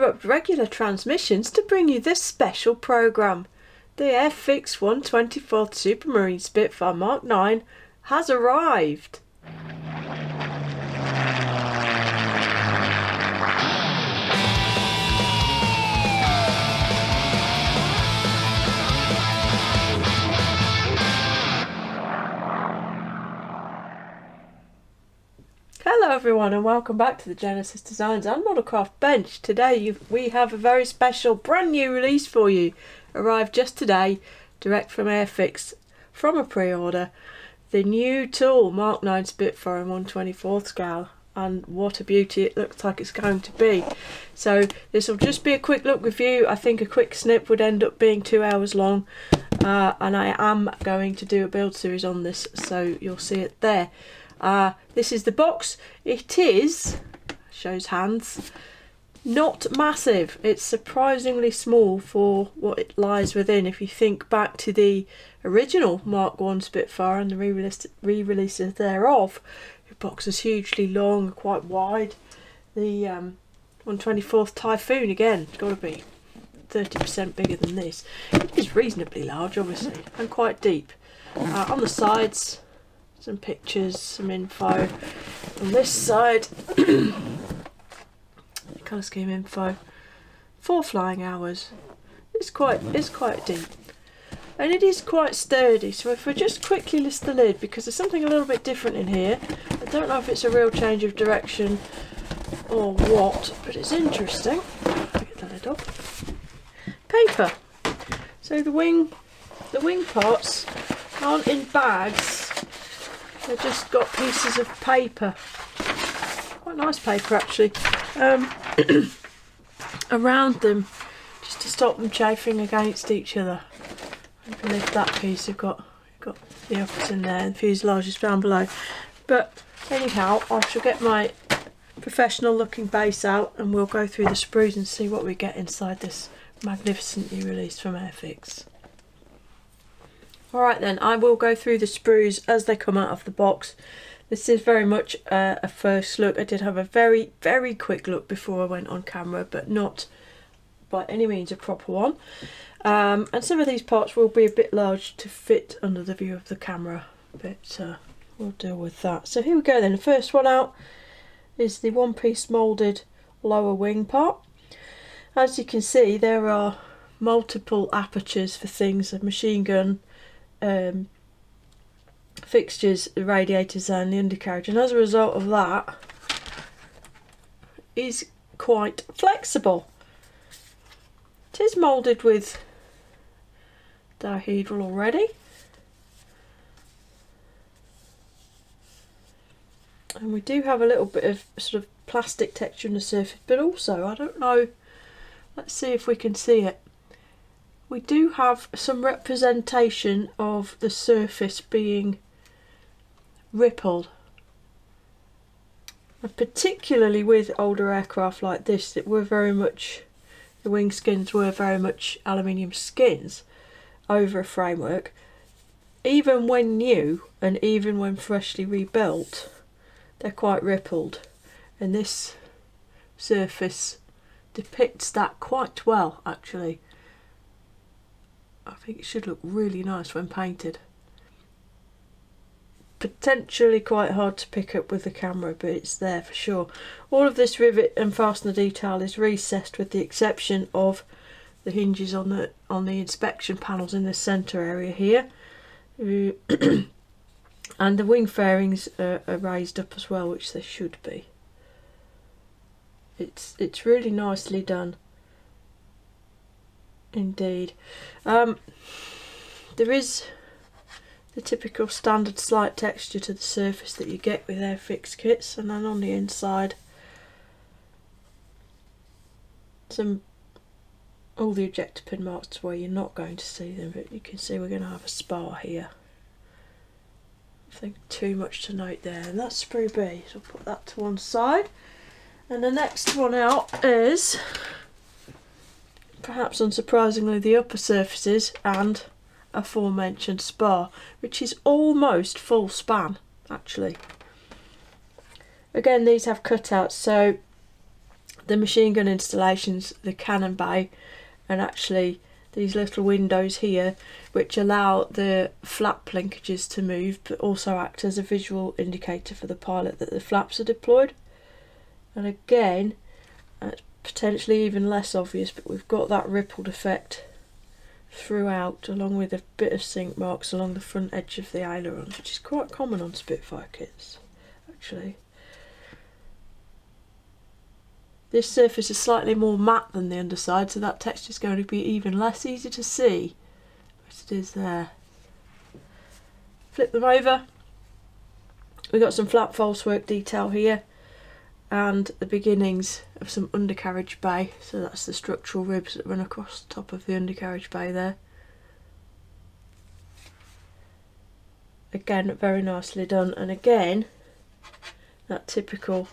interrupt regular transmissions to bring you this special programme. The Airfix 124th Supermarine Spitfire Mark 9 has arrived. Everyone and welcome back to the Jenesis Designs and Modelcraft Bench. Today we have a very special brand new release for you. Arrived just today, direct from Airfix, from a pre-order. The new tool, Mark 9 Spitfire in 124th scale. And what a beauty it looks like it's going to be. So this will just be a quick look review. I think a quick snip would end up being two hours long. Uh, and I am going to do a build series on this, so you'll see it there. Uh, this is the box. It is, shows hands, not massive. It's surprisingly small for what it lies within. If you think back to the original Mark 1 Spitfire and the re-releases thereof, the box is hugely long, quite wide. The um, 124th Typhoon, again, it's got to be 30% bigger than this. It is reasonably large, obviously, and quite deep. Uh, on the sides, some pictures, some info. On this side, colour scheme info. Four flying hours. It's quite it's quite deep. And it is quite sturdy, so if we just quickly list the lid, because there's something a little bit different in here. I don't know if it's a real change of direction or what, but it's interesting. Get the lid off. Paper. So the wing the wing parts aren't in bags They've just got pieces of paper, quite nice paper actually, um, around them just to stop them chafing against each other. Underneath that piece you've got, got the uppers in there the fuselage is down below. But anyhow, I shall get my professional looking base out and we'll go through the sprues and see what we get inside this magnificently released from Airfix. Alright then, I will go through the sprues as they come out of the box. This is very much uh, a first look. I did have a very, very quick look before I went on camera, but not by any means a proper one. Um, and some of these parts will be a bit large to fit under the view of the camera, but uh, we'll deal with that. So here we go then. The first one out is the one-piece moulded lower wing part. As you can see, there are multiple apertures for things, a machine gun, um, fixtures, the radiators and the undercarriage and as a result of that is quite flexible. It is moulded with dihedral already. And we do have a little bit of sort of plastic texture on the surface, but also, I don't know, let's see if we can see it we do have some representation of the surface being rippled. And particularly with older aircraft like this that were very much, the wing skins were very much aluminium skins over a framework. Even when new and even when freshly rebuilt, they're quite rippled. And this surface depicts that quite well actually. I think it should look really nice when painted. Potentially quite hard to pick up with the camera, but it's there for sure. All of this rivet and fastener detail is recessed with the exception of the hinges on the on the inspection panels in the centre area here. Uh, and the wing fairings are, are raised up as well, which they should be. It's it's really nicely done. Indeed. Um, there is the typical standard slight texture to the surface that you get with Airfix kits and then on the inside some all the ejector pin marks where you're not going to see them but you can see we're going to have a spar here. I think too much to note there and that's sprue B so I'll put that to one side and the next one out is perhaps unsurprisingly the upper surfaces and aforementioned spar which is almost full span actually. Again these have cutouts so the machine gun installations, the cannon bay, and actually these little windows here which allow the flap linkages to move but also act as a visual indicator for the pilot that the flaps are deployed. And again potentially even less obvious but we've got that rippled effect throughout along with a bit of sink marks along the front edge of the ailerons which is quite common on Spitfire kits actually this surface is slightly more matte than the underside, so that texture is going to be even less easy to see. But it is there. Flip them over. We've got some flap false work detail here and the beginnings of some undercarriage bay. So that's the structural ribs that run across the top of the undercarriage bay there. Again, very nicely done. And again, that typical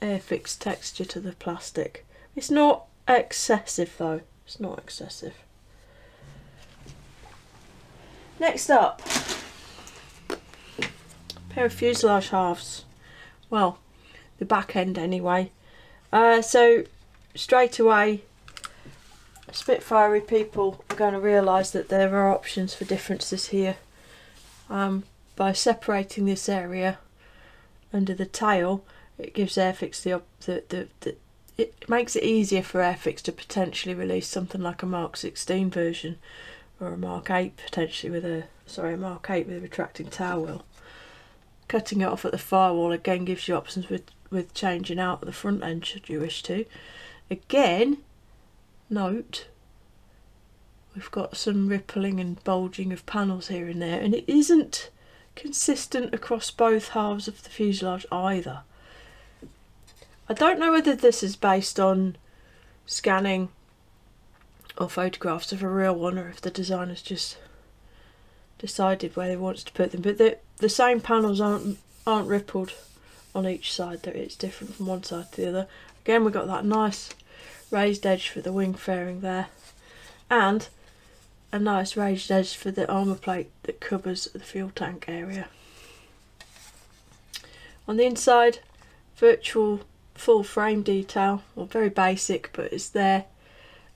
Airfix texture to the plastic. It's not excessive though, it's not excessive. Next up, pair of fuselage halves. Well, the back end anyway. Uh, so straight away, Spitfire people are going to realise that there are options for differences here. Um, by separating this area under the tail, it gives Airfix the, the, the, the it makes it easier for Airfix to potentially release something like a Mark 16 version or a Mark 8 potentially with a sorry a Mark 8 with a retracting tail wheel. Cutting it off at the firewall again gives you options with with changing out the front end should you wish to. Again, note we've got some rippling and bulging of panels here and there and it isn't consistent across both halves of the fuselage either. I don't know whether this is based on scanning or photographs of a real one or if the designer's just decided where he wants to put them but the, the same panels aren't aren't rippled on each side that it's different from one side to the other again we've got that nice raised edge for the wing fairing there and a nice raised edge for the armour plate that covers the fuel tank area on the inside virtual full frame detail, well very basic but it's there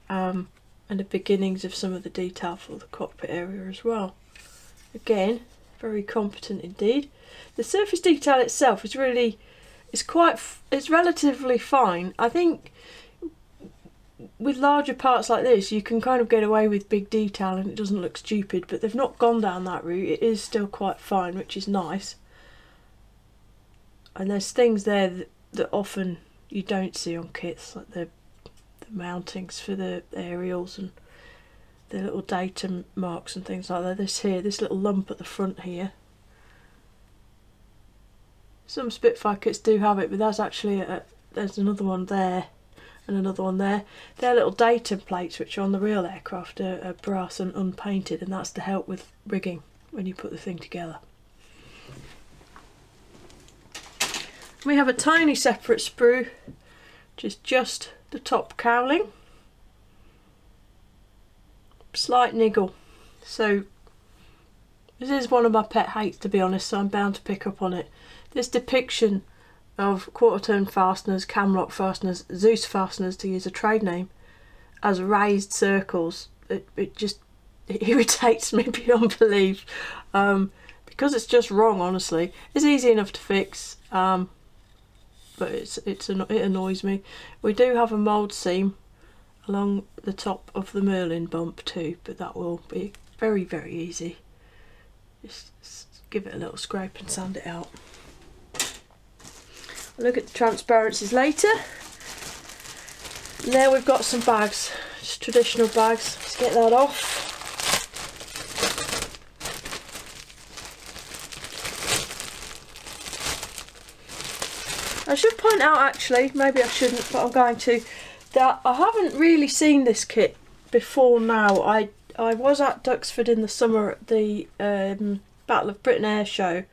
um, and the beginnings of some of the detail for the cockpit area as well. Again, very competent indeed. The surface detail itself is really, it's quite, it's relatively fine. I think with larger parts like this you can kind of get away with big detail and it doesn't look stupid but they've not gone down that route. It is still quite fine which is nice. And there's things there that that often you don't see on kits, like the, the mountings for the aerials and the little datum marks and things like that. This here, this little lump at the front here. Some Spitfire kits do have it, but there's actually a, there's another one there and another one there. They're little datum plates which are on the real aircraft are, are brass and unpainted, and that's to help with rigging when you put the thing together. We have a tiny separate sprue, which is just the top cowling. Slight niggle. So this is one of my pet hates to be honest, so I'm bound to pick up on it. This depiction of quarter turn fasteners, camlock fasteners, Dzus fasteners to use a trade name, as raised circles, it, it just it irritates me beyond belief. Um, because it's just wrong, honestly. It's easy enough to fix. Um, but it's it's it annoys me. We do have a mould seam along the top of the Merlin bump too, but that will be very very easy. Just, just give it a little scrape and sand it out. Look at the transparencies later. And there we've got some bags, just traditional bags. Let's get that off. I should point out actually, maybe I shouldn't, but I'm going to, that I haven't really seen this kit before now. I I was at Duxford in the summer at the um, Battle of Britain Air Show,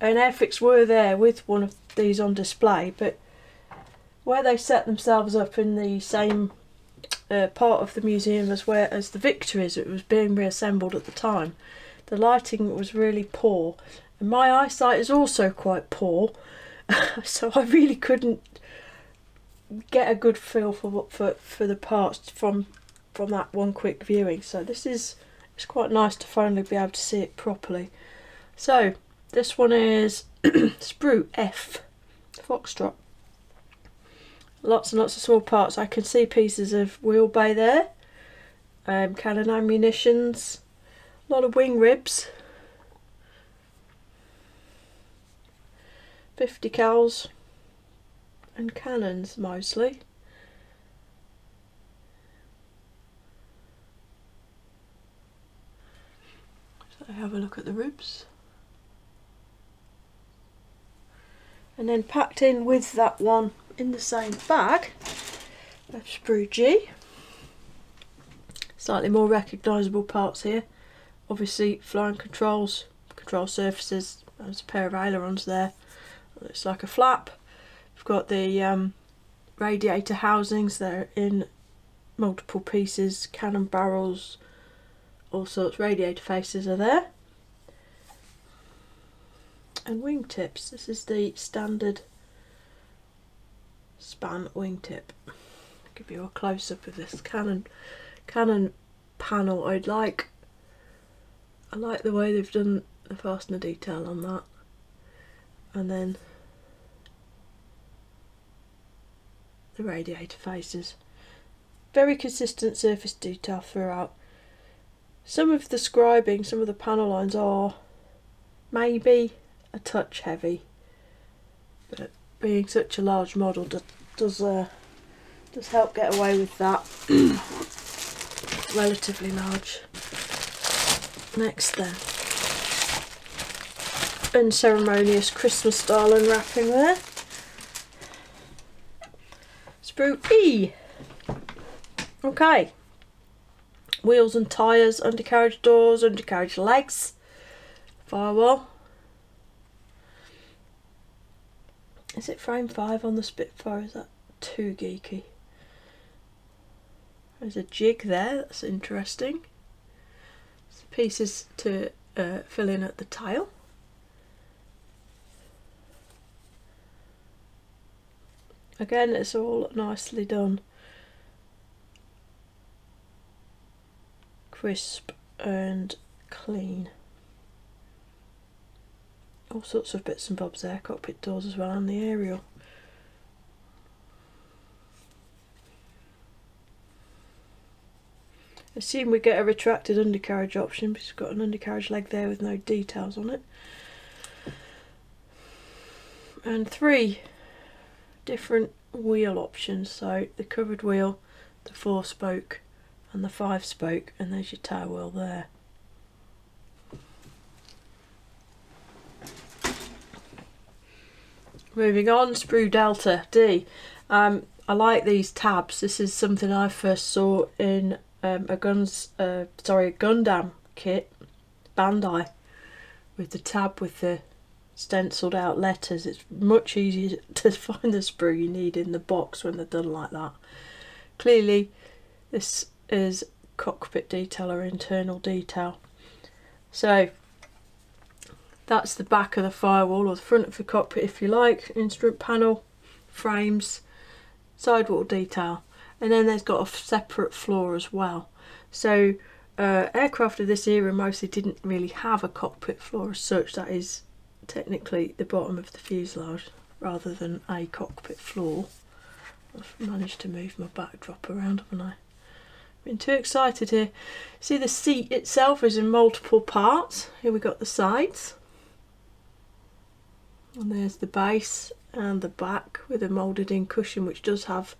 and Airfix were there with one of these on display, but where they set themselves up in the same uh, part of the museum as where as the Victories, it was being reassembled at the time. The lighting was really poor, and my eyesight is also quite poor. so I really couldn't get a good feel for what for for the parts from from that one quick viewing. So this is it's quite nice to finally be able to see it properly. So this one is Sprue F Foxtrot. Lots and lots of small parts. I can see pieces of wheel bay there. Um, cannon ammunitions. A lot of wing ribs. 50 cows and cannons mostly. So have a look at the ribs. And then packed in with that one in the same bag of Sprue G. Slightly more recognisable parts here. Obviously flying controls, control surfaces, there's a pair of ailerons there. Looks like a flap. We've got the um, radiator housings, they're in multiple pieces, cannon barrels, all sorts, radiator faces are there. And wingtips, this is the standard span wingtip. Give you a close up of this cannon cannon panel. I'd like I like the way they've done the fastener detail on that. And then the radiator faces. Very consistent surface detail throughout. Some of the scribing, some of the panel lines are maybe a touch heavy, but being such a large model does does, uh, does help get away with that. Relatively large. Next then, unceremonious Christmas style unwrapping there. Sprue E. Okay. Wheels and tyres, undercarriage doors, undercarriage legs, firewall. Is it frame 5 on the Spitfire? Is that too geeky? There's a jig there, that's interesting. Some pieces to uh, fill in at the tail. Again, it's all nicely done. Crisp and clean all sorts of bits and bobs there, cockpit doors as well and the aerial. Assume we get a retracted undercarriage option because we've got an undercarriage leg there with no details on it. And three different wheel options, so the covered wheel, the four spoke and the five spoke and there's your tail wheel there. Moving on, Sprue Delta D. Um, I like these tabs. This is something I first saw in um, a guns, uh, sorry, a Gundam kit, Bandai, with the tab with the stenciled out letters. It's much easier to find the sprue you need in the box when they're done like that. Clearly, this is cockpit detail or internal detail. So that's the back of the firewall or the front of the cockpit if you like. Instrument panel, frames, sidewall detail. And then there's got a separate floor as well. So uh, aircraft of this era mostly didn't really have a cockpit floor as such. That is technically the bottom of the fuselage rather than a cockpit floor. I've managed to move my backdrop around, haven't I? Been too excited here. See the seat itself is in multiple parts. Here we got the sides and there's the base and the back with a moulded in cushion which does have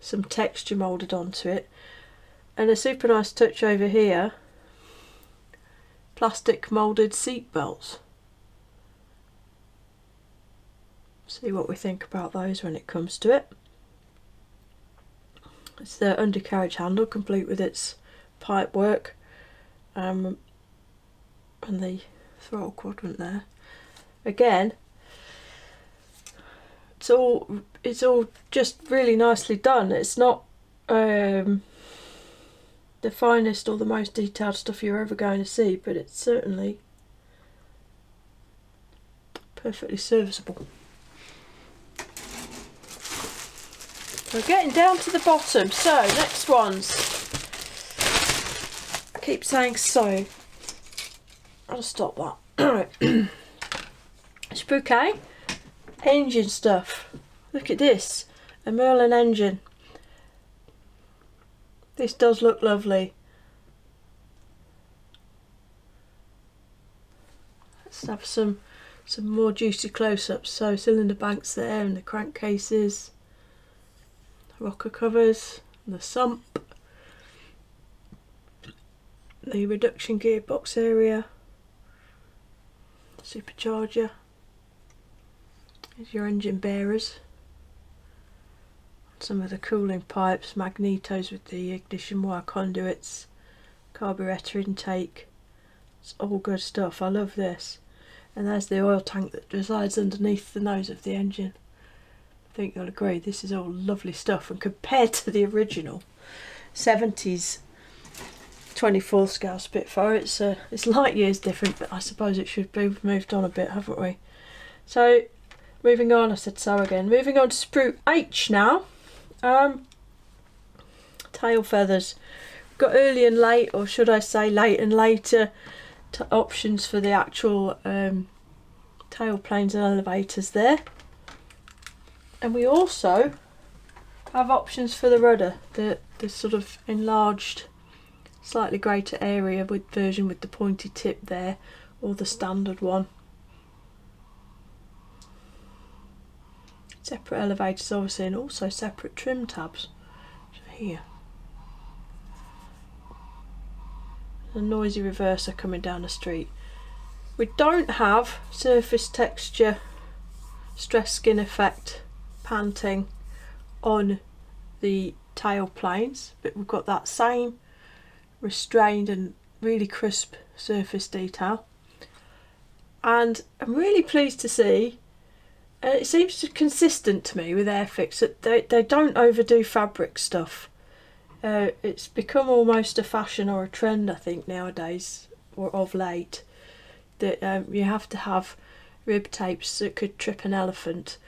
some texture moulded onto it. And a super nice touch over here plastic moulded seat belts. See what we think about those when it comes to it. It's the undercarriage handle complete with its pipe work. Um, and the throttle quadrant there again it's all it's all just really nicely done it's not um, the finest or the most detailed stuff you're ever going to see but it's certainly perfectly serviceable We're getting down to the bottom. So, next ones. I keep saying so. I'll stop that. Alright. Spooky. Engine stuff. Look at this. A Merlin engine. This does look lovely. Let's have some some more juicy close-ups. So cylinder banks there and the crankcases, rocker covers, the sump, the reduction gearbox area, supercharger. Your engine bearers. Some of the cooling pipes, magnetos with the ignition wire conduits, carburetor intake. It's all good stuff. I love this and there's the oil tank that resides underneath the nose of the engine. I think you'll agree this is all lovely stuff and compared to the original 70s 24 scale Spitfire it's uh, it's light years different but I suppose it should be moved on a bit haven't we so moving on I said so again moving on to sprue H now um, tail feathers got early and late or should I say late and later to options for the actual um, tail planes and elevators there. And we also have options for the rudder, the, the sort of enlarged, slightly greater area with version with the pointy tip there, or the standard one. Separate elevators obviously and also separate trim tabs. So here. a noisy reverser coming down the street. We don't have surface texture, stress skin effect, panting on the tail planes, but we've got that same restrained and really crisp surface detail. And I'm really pleased to see, and it seems consistent to me with Airfix, that they, they don't overdo fabric stuff. Uh, it's become almost a fashion or a trend, I think, nowadays, or of late, that um, you have to have rib tapes that could trip an elephant.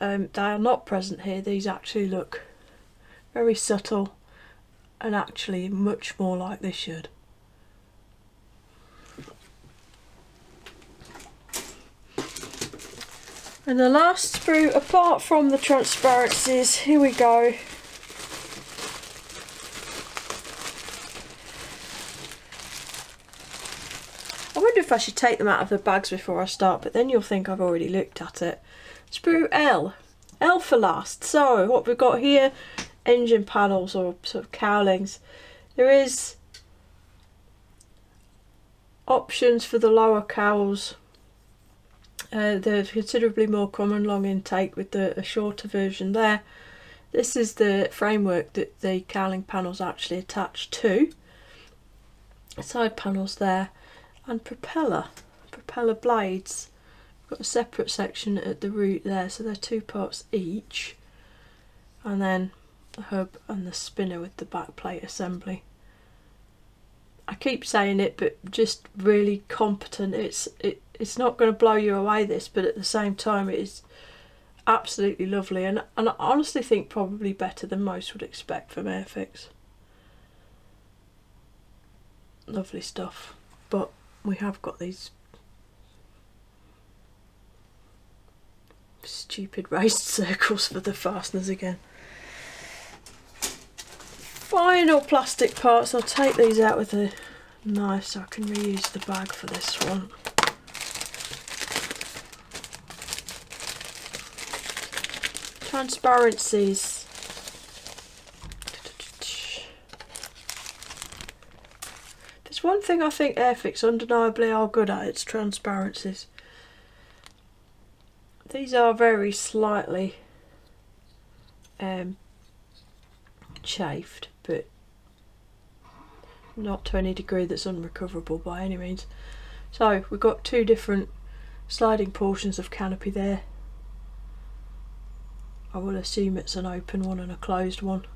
Um, they are not present here, these actually look very subtle and actually much more like they should. And the last sprue, apart from the transparencies, here we go. I wonder if I should take them out of the bags before I start, but then you'll think I've already looked at it. Sprue L. L for last. So, what we've got here, engine panels or sort of cowlings. There is options for the lower cowls. Uh, they're considerably more common long intake with the a shorter version there. This is the framework that the cowling panels actually attach to. Side panels there and propeller, propeller blades. Got a separate section at the root there, so they're two parts each. And then the hub and the spinner with the back plate assembly. I keep saying it, but just really competent. It's it, it's not going to blow you away this, but at the same time it is absolutely lovely and, and I honestly think probably better than most would expect from Airfix. Lovely stuff. But we have got these stupid raised circles for the fasteners again. Final plastic parts, I'll take these out with a knife so I can reuse the bag for this one. Transparencies. There's one thing I think Airfix undeniably are good at, it's transparencies. These are very slightly um, chafed, but not to any degree that's unrecoverable by any means. So we've got two different sliding portions of canopy there. I will assume it's an open one and a closed one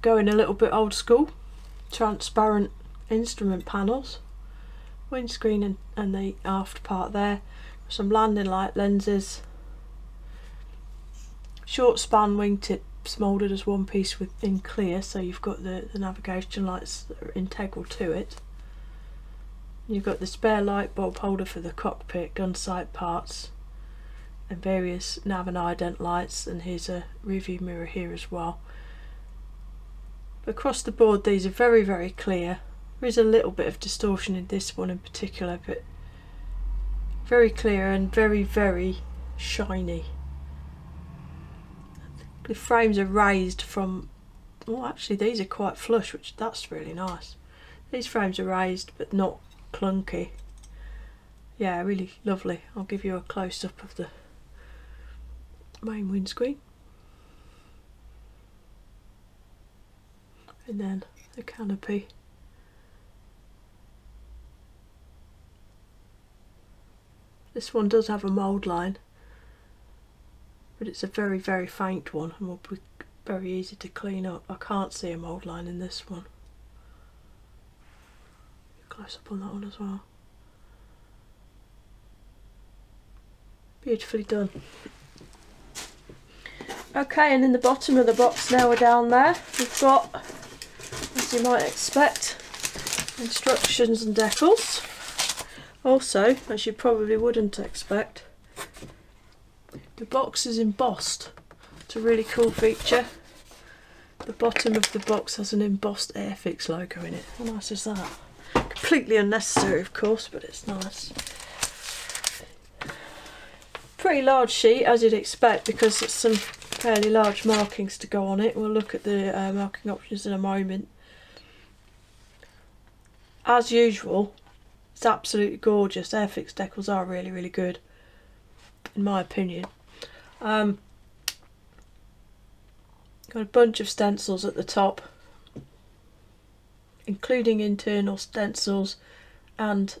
going a little bit old school transparent instrument panels windscreen and, and the aft part there some landing light lenses short span wingtips moulded as one piece with in clear, so you've got the, the navigation lights that are integral to it. You've got the spare light bulb holder for the cockpit, gun sight parts, and various nav and ident lights, and here's a review mirror here as well. Across the board these are very very clear. There is a little bit of distortion in this one in particular, but very clear and very very shiny. The frames are raised from, well actually these are quite flush, which that's really nice. These frames are raised but not clunky. Yeah, really lovely. I'll give you a close up of the main windscreen. And then the canopy. This one does have a mould line, but it's a very, very faint one and will be very easy to clean up. I can't see a mould line in this one. Close up on that one as well. Beautifully done. Okay, and in the bottom of the box now we're down there, we've got, as you might expect, instructions and decals. Also, as you probably wouldn't expect, the box is embossed. It's a really cool feature. The bottom of the box has an embossed Airfix logo in it. How nice is that? Completely unnecessary, of course, but it's nice. Pretty large sheet, as you'd expect, because it's some fairly large markings to go on it. We'll look at the uh, marking options in a moment. As usual, it's absolutely gorgeous. Airfix decals are really, really good, in my opinion. Um, got a bunch of stencils at the top, including internal stencils and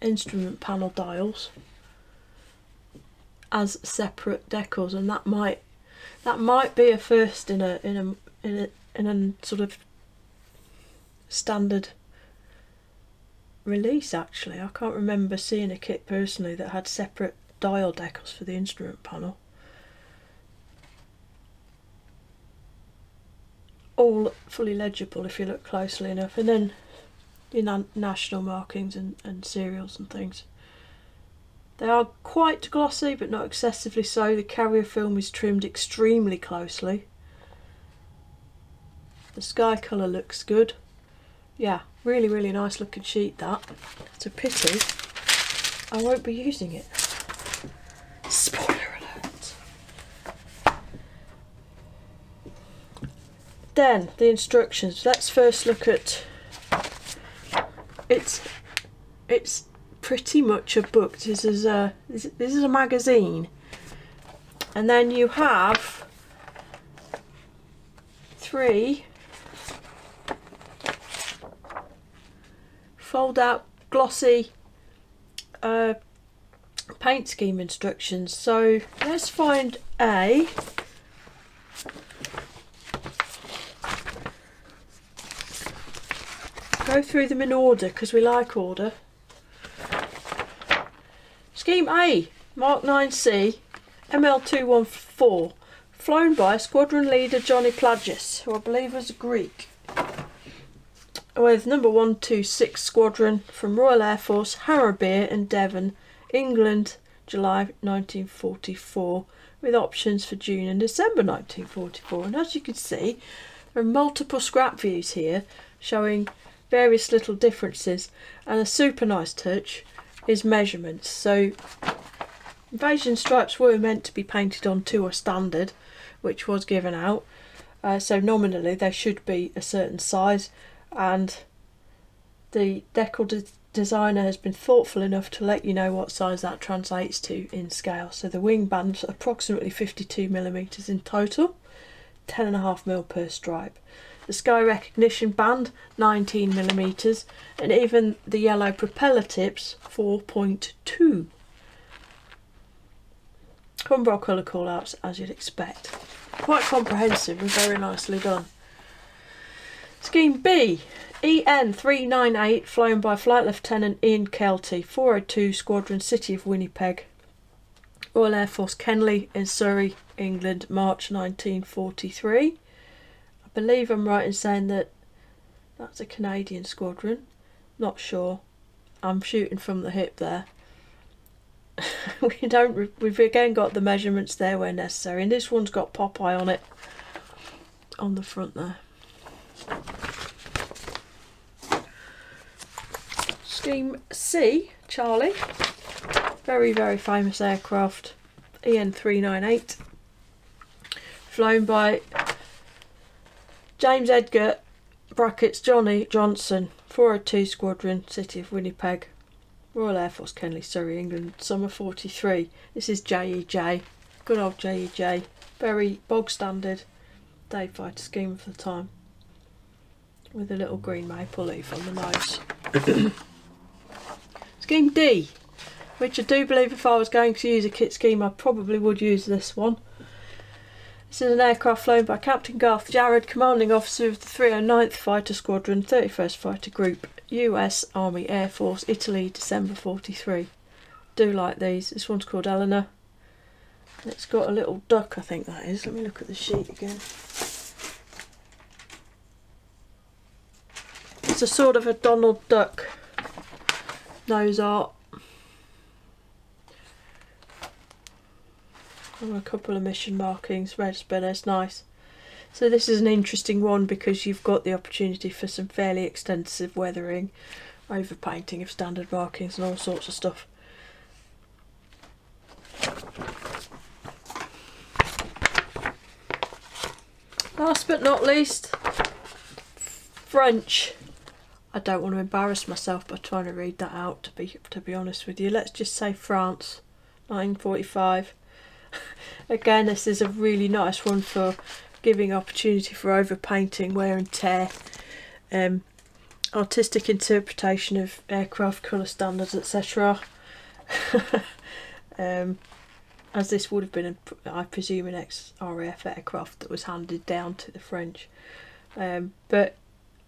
instrument panel dials as separate decals, and that might that might be a first in a in a in a in a sort of standard release actually. I can't remember seeing a kit personally that had separate dial decals for the instrument panel. All fully legible if you look closely enough and then your national markings and, and serials and things. They are quite glossy but not excessively so. The carrier film is trimmed extremely closely. The sky colour looks good. Yeah, really, really nice looking sheet that. It's a pity I won't be using it. Spoiler alert. Then, the instructions. Let's first look at... It's, it's pretty much a book. This is a, this is a magazine. And then you have three fold out glossy uh, paint scheme instructions. So let's find A. Go through them in order because we like order. Scheme A, Mark 9C, ML214, flown by squadron leader Johnny Plagis, who I believe was Greek with number 126 Squadron from Royal Air Force, Harrowbeer in Devon, England, July 1944, with options for June and December 1944. And as you can see, there are multiple scrap views here showing various little differences, and a super nice touch is measurements. So, invasion stripes were meant to be painted onto a standard, which was given out. Uh, so nominally they should be a certain size and the decal de designer has been thoughtful enough to let you know what size that translates to in scale. So the wing band's approximately 52 millimeters in total, 10.5 mil per stripe. The sky recognition band 19 millimeters, and even the yellow propeller tips 4.2. Humbrol colour callouts as you'd expect. Quite comprehensive and very nicely done. Scheme B, EN398, flown by Flight Lieutenant Ian Kelty, 402 Squadron, City of Winnipeg, Royal Air Force Kenley in Surrey, England, March 1943. Believe I'm right in saying that that's a Canadian squadron. Not sure. I'm shooting from the hip there. we don't. We've again got the measurements there where necessary, and this one's got Popeye on it on the front there. Scheme C, Charlie. Very, very famous aircraft. EN 398. Flown by James Edgar brackets Johnny Johnson, 402 Squadron, City of Winnipeg, Royal Air Force, Kenley, Surrey, England, summer 43. This is JEJ, good old JEJ, very bog standard day fighter scheme for the time, with a little green maple leaf on the nose. scheme D, which I do believe if I was going to use a kit scheme I probably would use this one. This is an aircraft flown by Captain Garth Jarrad, commanding officer of the 309th Fighter Squadron, 31st Fighter Group, US Army Air Force, Italy, December 43. Do like these. This one's called Eleanor. It's got a little duck, I think that is. Let me look at the sheet again. It's a sort of a Donald Duck nose art. A couple of mission markings, red spinners, nice. So this is an interesting one because you've got the opportunity for some fairly extensive weathering, overpainting of standard markings and all sorts of stuff. Last but not least, French. I don't want to embarrass myself by trying to read that out to be to be honest with you. Let's just say France, 1945. Again, this is a really nice one for giving opportunity for overpainting, wear and tear, um, artistic interpretation of aircraft colour standards, etc. um, as this would have been, I presume, an ex-RAF aircraft that was handed down to the French. Um, but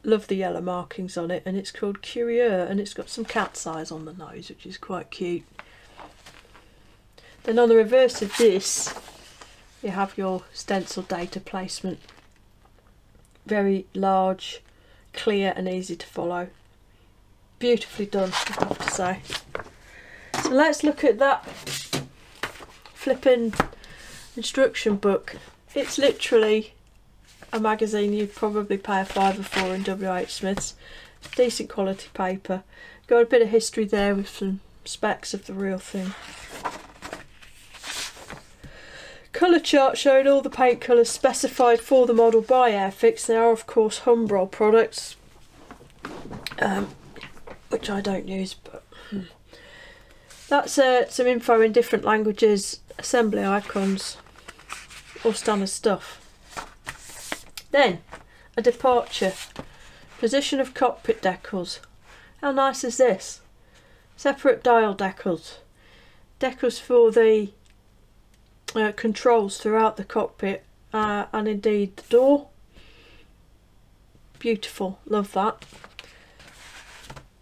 love the yellow markings on it, and it's called Curieux, and it's got some cat's eyes on the nose, which is quite cute. Then on the reverse of this, you have your stencil data placement. Very large, clear and easy to follow. Beautifully done, I have to say. So let's look at that flipping instruction book. It's literally a magazine you'd probably pay a fiver for in WH Smith's. Decent quality paper. Got a bit of history there with some specs of the real thing. Colour chart showing all the paint colours specified for the model by Airfix. They are of course Humbrol products, um, which I don't use, but hmm. that's uh, some info in different languages, assembly icons, all standard stuff. Then, a departure, position of cockpit decals. How nice is this? Separate dial decals. Decals for the uh, controls throughout the cockpit uh, and indeed the door. Beautiful, love that.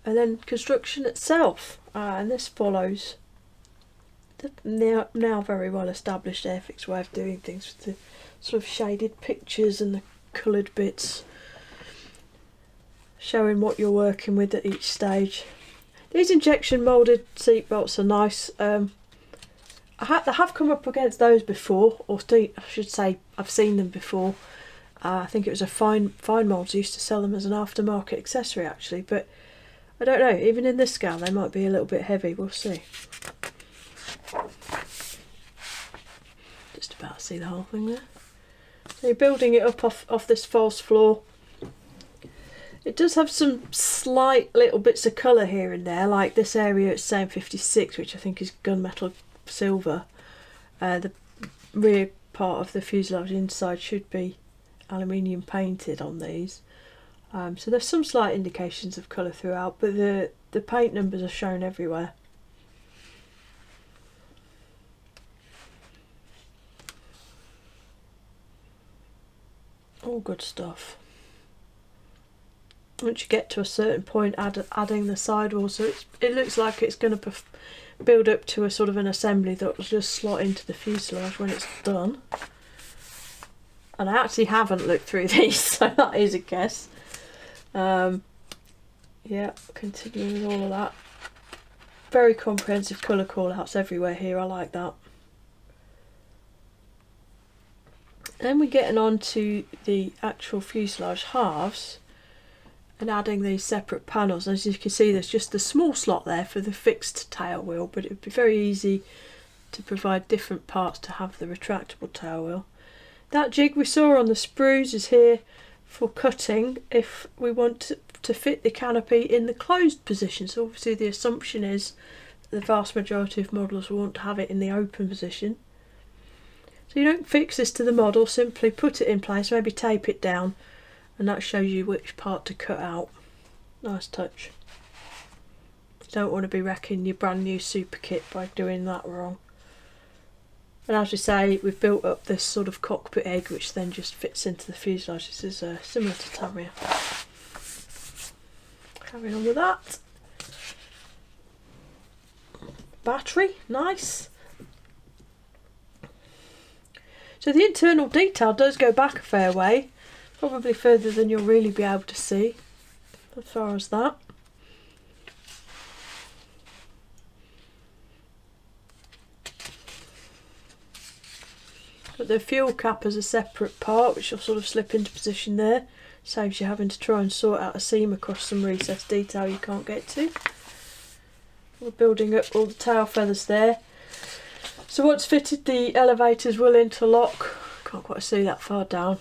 And then construction itself, uh, and this follows the now, very well established Airfix way of doing things with the sort of shaded pictures and the coloured bits showing what you're working with at each stage. These injection moulded seat belts are nice. Um, I, ha I have come up against those before, or I should say I've seen them before. Uh, I think it was a fine fine molds used to sell them as an aftermarket accessory actually, but I don't know. Even in this scale, they might be a little bit heavy. We'll see. Just about see the whole thing there. So you're building it up off off this false floor. It does have some slight little bits of colour here and there, like this area at Same 56, which I think is gunmetal silver. Uh, the rear part of the fuselage inside should be aluminium painted on these. Um, so there's some slight indications of colour throughout, but the, the paint numbers are shown everywhere. All good stuff. Once you get to a certain point add, adding the sidewall so it looks like it's going to build up to a sort of an assembly that will just slot into the fuselage when it's done. And I actually haven't looked through these so that is a guess. Um, yeah continuing with all of that. Very comprehensive colour call outs everywhere here I like that. Then we're getting on to the actual fuselage halves and adding these separate panels. As you can see there's just a small slot there for the fixed tail wheel but it would be very easy to provide different parts to have the retractable tail wheel. That jig we saw on the sprues is here for cutting if we want to, to fit the canopy in the closed position. So obviously the assumption is the vast majority of models want to have it in the open position. So you don't fix this to the model, simply put it in place, maybe tape it down and that shows you which part to cut out. Nice touch. You don't want to be wrecking your brand new super kit by doing that wrong. And as we say, we've built up this sort of cockpit egg which then just fits into the fuselage. This is uh, similar to Tamiya. Carrying on with that. Battery, nice. So the internal detail does go back a fair way. Probably further than you'll really be able to see as far as that. But the fuel cap is a separate part which will sort of slip into position there. Saves you having to try and sort out a seam across some recessed detail you can't get to. We're building up all the tail feathers there. So once fitted the elevators will interlock. Can't quite see that far down.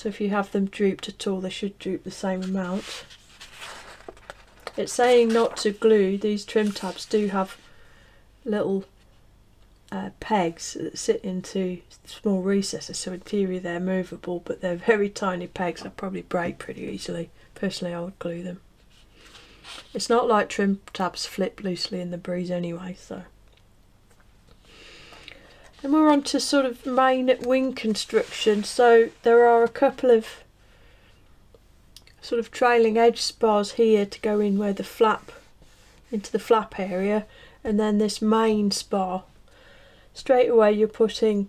So if you have them drooped at all, they should droop the same amount. It's saying not to glue. These trim tabs do have little uh, pegs that sit into small recesses, so in theory they're movable, but they're very tiny pegs. They'll probably break pretty easily. Personally, I would glue them. It's not like trim tabs flip loosely in the breeze anyway, so. And we're on to sort of main wing construction. So there are a couple of sort of trailing edge spars here to go in where the flap, into the flap area. And then this main spar. Straight away you're putting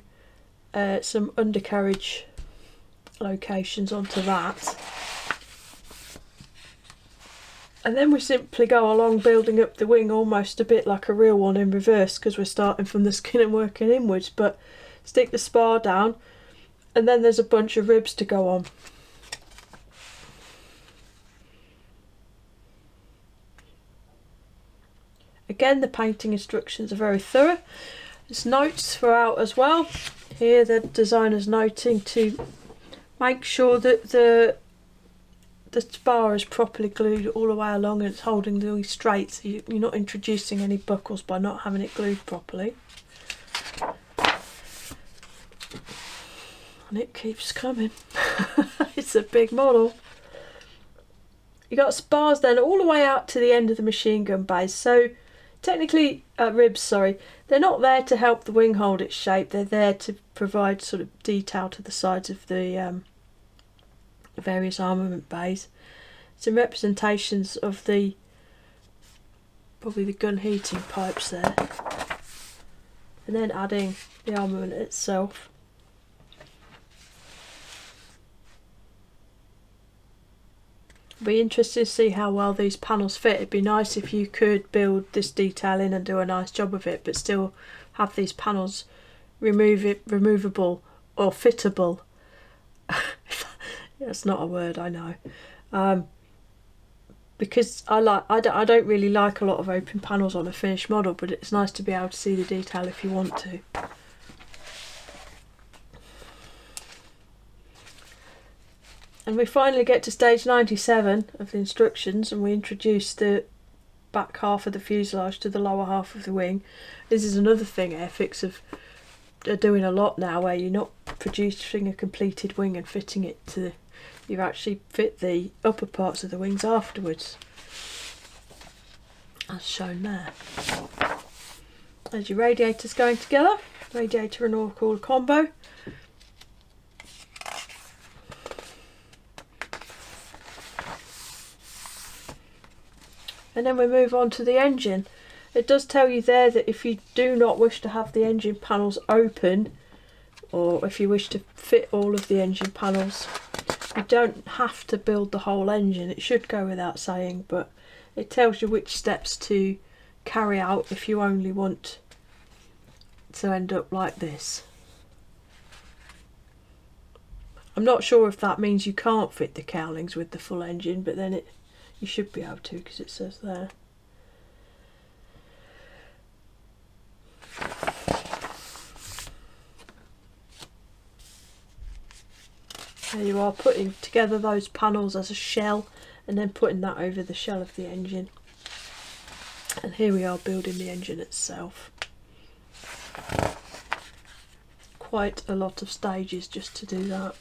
uh, some undercarriage locations onto that and then we simply go along building up the wing almost a bit like a real one in reverse because we're starting from the skin and working inwards but stick the spar down and then there's a bunch of ribs to go on. Again the painting instructions are very thorough. There's notes throughout as well. Here the designer's noting to make sure that the the spar is properly glued all the way along and it's holding the wing straight so you, are not introducing any buckles by not having it glued properly. And it keeps coming. it's a big model. You got spars then all the way out to the end of the machine gun base. So technically, uh, ribs, sorry, they're not there to help the wing hold its shape. They're there to provide sort of detail to the sides of the um, various armament bays. Some representations of the probably the gun heating pipes there. And then adding the armament itself. Be interested to see how well these panels fit. It'd be nice if you could build this detail in and do a nice job of it, but still have these panels remove it, removable or fittable. That's not a word, I know. Um, because I like I don't, I don't really like a lot of open panels on a finished model, but it's nice to be able to see the detail if you want to. And we finally get to stage 97 of the instructions and we introduce the back half of the fuselage to the lower half of the wing. This is another thing Airfix have are doing a lot now where you're not producing a completed wing and fitting it to you actually fit the upper parts of the wings afterwards as shown there. As your radiators going together, radiator and cooler combo. And then we move on to the engine. It does tell you there that if you do not wish to have the engine panels open, or if you wish to fit all of the engine panels, you don't have to build the whole engine. It should go without saying, but it tells you which steps to carry out if you only want to end up like this. I'm not sure if that means you can't fit the cowlings with the full engine, but then it you should be able to because it says there. There you are, putting together those panels as a shell and then putting that over the shell of the engine. And here we are building the engine itself. Quite a lot of stages just to do that.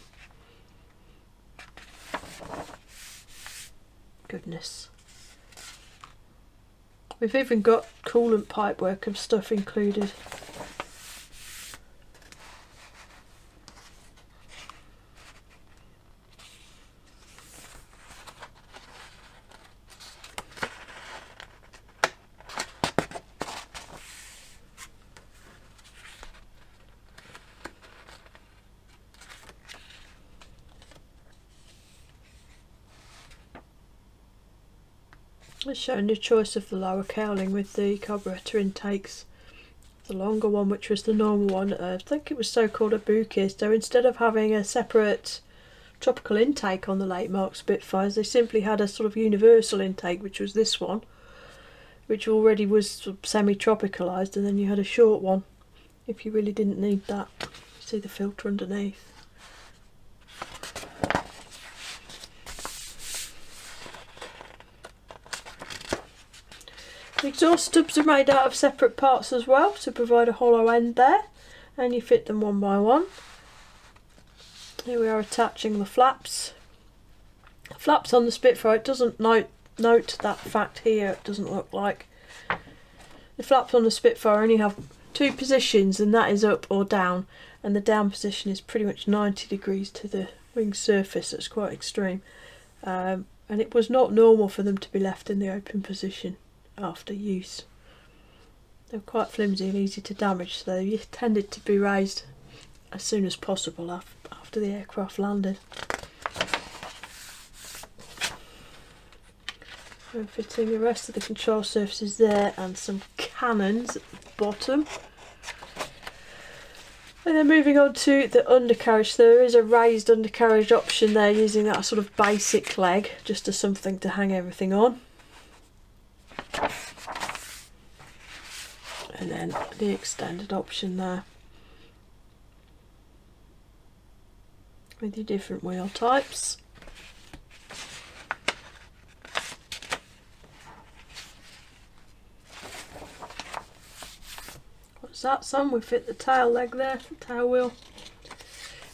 Goodness. We've even got coolant pipework and stuff included. It's showing the choice of the lower cowling with the carburetor intakes. The longer one, which was the normal one, I think it was so called a Bukiss. So instead of having a separate tropical intake on the late Mark Spitfires, they simply had a sort of universal intake, which was this one, which already was semi-tropicalised, and then you had a short one if you really didn't need that. See the filter underneath. The exhaust stubs are made out of separate parts as well to provide a hollow end there and you fit them one by one. Here we are attaching the flaps. Flaps on the Spitfire, it doesn't note, note that fact here, it doesn't look like. The flaps on the Spitfire only have two positions and that is up or down and the down position is pretty much 90 degrees to the wing surface, that's quite extreme. Um, and it was not normal for them to be left in the open position after use. They're quite flimsy and easy to damage, so they tended to be raised as soon as possible after the aircraft landed. We're fitting the rest of the control surfaces there and some cannons at the bottom. And then moving on to the undercarriage, there is a raised undercarriage option there using that sort of basic leg just as something to hang everything on. And then the extended option there with your different wheel types. What's that son? We fit the tail leg there, the tail wheel.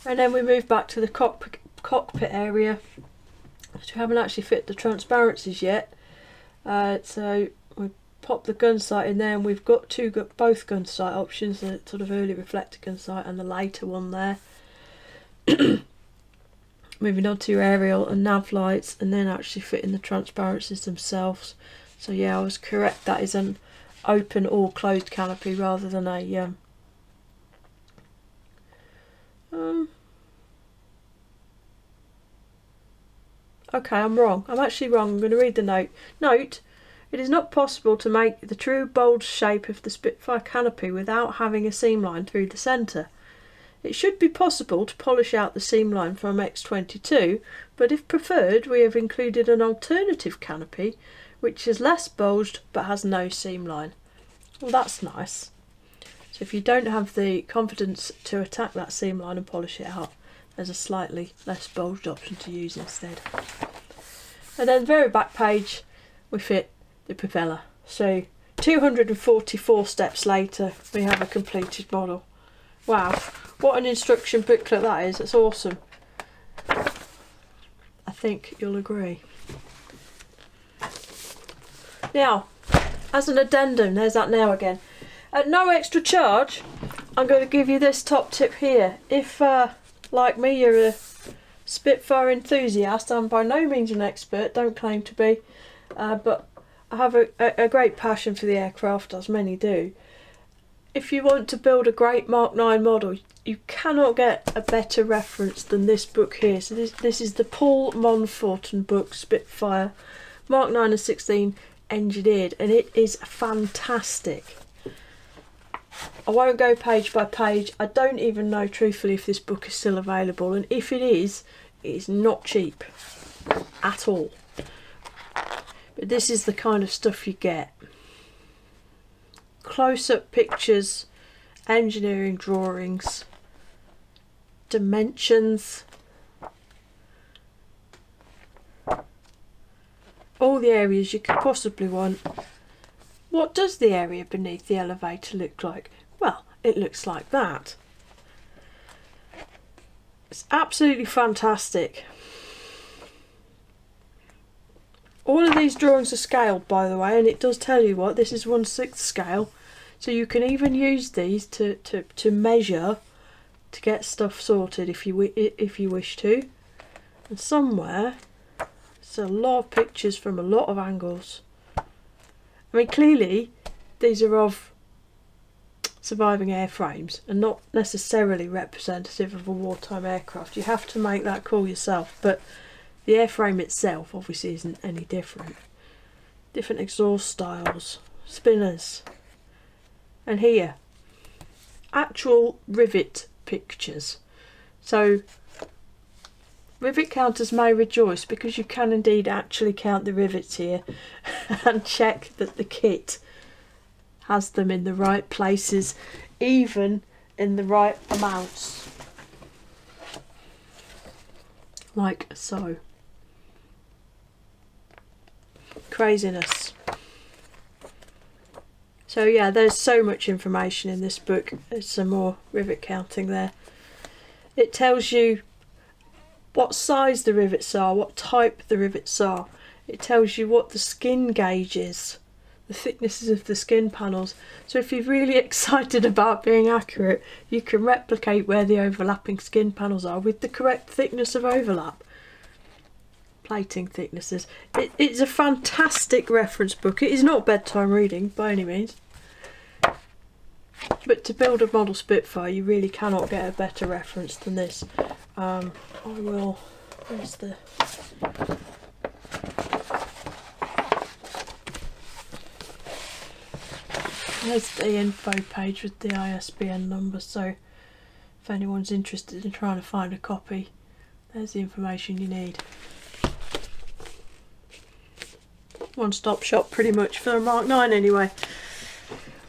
And then we move back to the cockpit, cockpit area. We haven't actually fit the transparencies yet. Uh, so we pop the gun sight in there and we've got two both gun sight options the sort of early reflector gun sight and the later one there. Moving on to aerial and nav lights and then actually fitting the transparencies themselves. So yeah I was correct that is an open or closed canopy rather than a um, um okay I'm wrong I'm actually wrong I'm going to read the note note it is not possible to make the true bulge shape of the Spitfire canopy without having a seam line through the centre. It should be possible to polish out the seam line from X22, but if preferred we have included an alternative canopy which is less bulged but has no seam line. Well that's nice. So if you don't have the confidence to attack that seam line and polish it out, there's a slightly less bulged option to use instead. And then very back page we fit the propeller. So 244 steps later we have a completed model. Wow, what an instruction booklet that is, it's awesome. I think you'll agree. Now, as an addendum, there's that now again. At no extra charge, I'm going to give you this top tip here. If, uh, like me, you're a Spitfire enthusiast, I'm by no means an expert, don't claim to be, uh, but I have a, a, great passion for the aircraft, as many do. If you want to build a great Mark 9 model, you cannot get a better reference than this book here. So this, this is the Paul Monforton book, Spitfire, Mark 9 and 16 engineered, and it is fantastic. I won't go page by page. I don't even know, truthfully, if this book is still available, and if it is, it is not cheap at all. But this is the kind of stuff you get. Close-up pictures, engineering drawings, dimensions, all the areas you could possibly want. What does the area beneath the elevator look like? Well, it looks like that. It's absolutely fantastic. All of these drawings are scaled, by the way, and it does tell you what, this is one sixth scale. So you can even use these to, to, to measure to get stuff sorted if you if you wish to. And somewhere, it's a lot of pictures from a lot of angles. I mean, clearly, these are of surviving airframes and not necessarily representative of a wartime aircraft. You have to make that call yourself, but the airframe itself obviously isn't any different. Different exhaust styles, spinners, and here, actual rivet pictures. So, rivet counters may rejoice because you can indeed actually count the rivets here and check that the kit has them in the right places, even in the right amounts. Like so. Craziness. So yeah, there's so much information in this book. There's some more rivet counting there. It tells you what size the rivets are, what type the rivets are. It tells you what the skin gauge is, the thicknesses of the skin panels. So if you're really excited about being accurate, you can replicate where the overlapping skin panels are with the correct thickness of overlap plating thicknesses. It, it's a fantastic reference book. It is not bedtime reading by any means. But to build a model Spitfire you really cannot get a better reference than this. Um, I will, where's the... There's the info page with the ISBN number so if anyone's interested in trying to find a copy there's the information you need. one-stop shop pretty much for a Mark 9 anyway.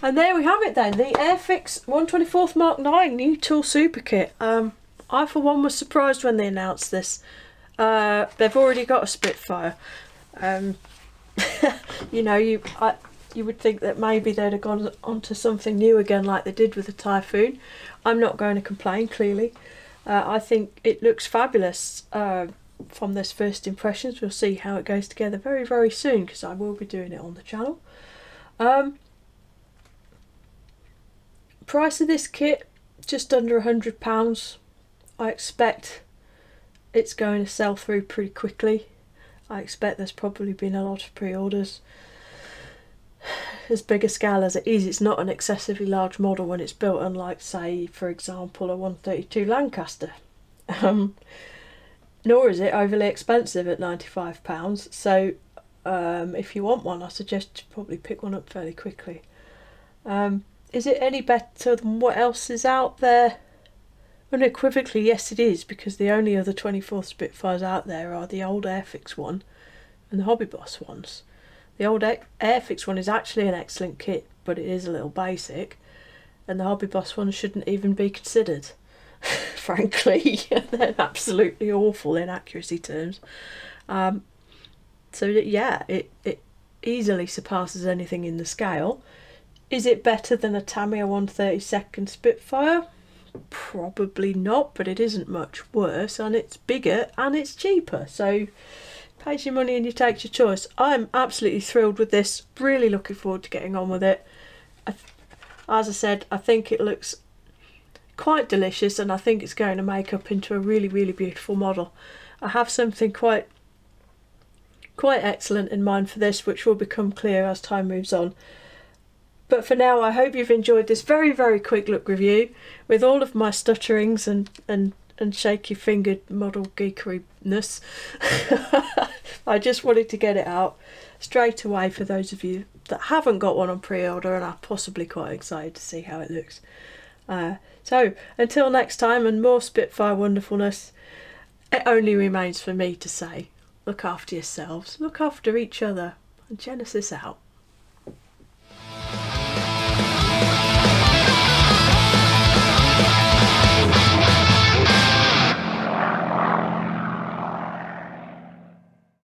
And there we have it then, the Airfix 124th Mark 9 new tool super kit. Um, I for one was surprised when they announced this. Uh, they've already got a Spitfire. Um, you know, you I, you would think that maybe they'd have gone on to something new again like they did with the Typhoon. I'm not going to complain, clearly. Uh, I think it looks fabulous. Uh, from this first impressions. We'll see how it goes together very, very soon because I will be doing it on the channel. Um, price of this kit, just under a £100. I expect it's going to sell through pretty quickly. I expect there's probably been a lot of pre-orders. As big a scale as it is, it's not an excessively large model when it's built, unlike, say, for example, a 132 Lancaster. Um, nor is it overly expensive at £95. So um, if you want one, I suggest you probably pick one up fairly quickly. Um, is it any better than what else is out there? Unequivocally, yes, it is, because the only other 24th Spitfires out there are the old Airfix one and the Hobby Boss ones. The old Airfix one is actually an excellent kit, but it is a little basic, and the Hobby Boss one shouldn't even be considered. frankly. They're absolutely awful in accuracy terms. Um, so yeah, it, it easily surpasses anything in the scale. Is it better than a Tamiya 132nd Spitfire? Probably not, but it isn't much worse, and it's bigger and it's cheaper. So pays your money and you take your choice. I'm absolutely thrilled with this. Really looking forward to getting on with it. As I said, I think it looks quite delicious and I think it's going to make up into a really really beautiful model. I have something quite quite excellent in mind for this, which will become clear as time moves on. But for now, I hope you've enjoyed this very, very quick look review with all of my stutterings and, and, and shaky fingered model geekeriness. I just wanted to get it out straight away for those of you that haven't got one on pre order and are possibly quite excited to see how it looks. Uh, so, until next time and more Spitfire wonderfulness, it only remains for me to say look after yourselves, look after each other, and Jenesis out.